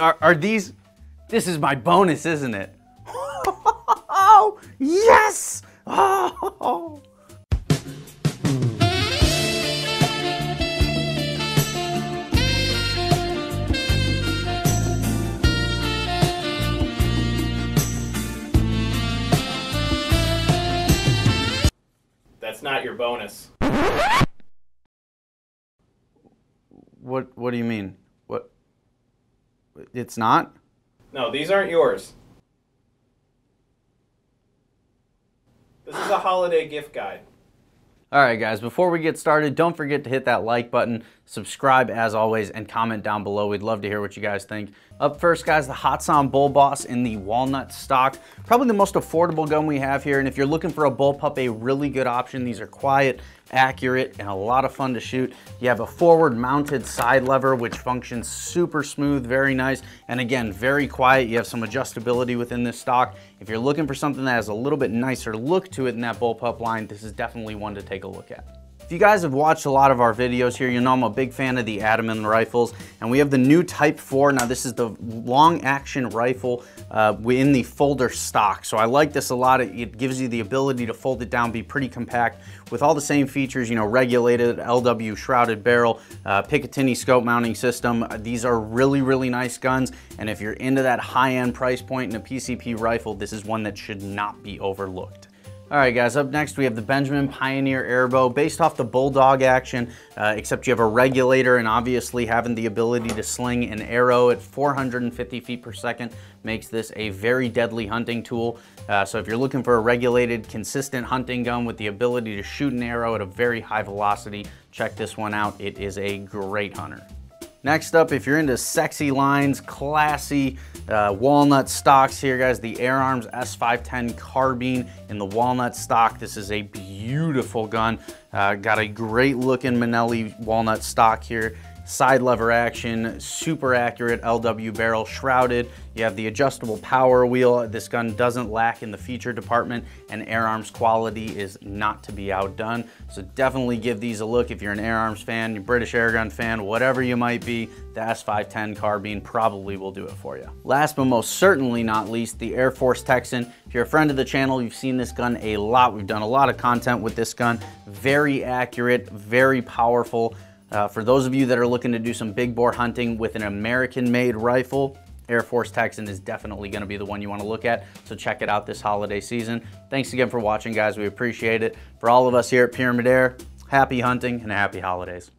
are, are these, this is my bonus, isn't it? Oh, yes! Oh. That's not your bonus. What, what do you mean? It's not? No, these aren't yours. This is a holiday gift guide. All right, guys, before we get started, don't forget to hit that like button, subscribe as always, and comment down below. We'd love to hear what you guys think. Up first, guys, the Hatsan Bull Boss in the walnut stock. Probably the most affordable gun we have here, and if you're looking for a bullpup, a really good option. These are quiet, accurate, and a lot of fun to shoot. You have a forward mounted side lever, which functions super smooth, very nice, and again, very quiet. You have some adjustability within this stock. If you're looking for something that has a little bit nicer look to it in that bullpup line, this is definitely one to take a look at. If you guys have watched a lot of our videos here, you know I'm a big fan of the Ataman rifles, and we have the new Type 4. Now this is the long action rifle uh, in the folder stock, so I like this a lot. It, it gives you the ability to fold it down, be pretty compact, with all the same features, you know, regulated LW shrouded barrel, uh, Picatinny scope mounting system. These are really, really nice guns, and if you're into that high-end price point in a PCP rifle, this is one that should not be overlooked. All right, guys, up next we have the Benjamin Pioneer Airbow, based off the Bulldog action, uh, except you have a regulator and obviously having the ability to sling an arrow at 450 feet per second makes this a very deadly hunting tool. Uh, so if you're looking for a regulated, consistent hunting gun with the ability to shoot an arrow at a very high velocity, check this one out. It is a great hunter. Next up, if you're into sexy lines, classy uh, walnut stocks here, guys, the Air Arms S510 carbine in the walnut stock. This is a beautiful gun. Uh, got a great looking Minelli walnut stock here side lever action, super accurate LW barrel, shrouded. You have the adjustable power wheel. This gun doesn't lack in the feature department and Air Arms quality is not to be outdone. So definitely give these a look if you're an Air Arms fan, you're British Airgun fan, whatever you might be, the S510 carbine probably will do it for you. Last but most certainly not least, the Air Force Texan. If you're a friend of the channel, you've seen this gun a lot. We've done a lot of content with this gun. Very accurate, very powerful. Uh, for those of you that are looking to do some big bore hunting with an American-made rifle, Air Force Texan is definitely going to be the one you want to look at. So check it out this holiday season. Thanks again for watching, guys. We appreciate it. For all of us here at Pyramyd Air, happy hunting and happy holidays.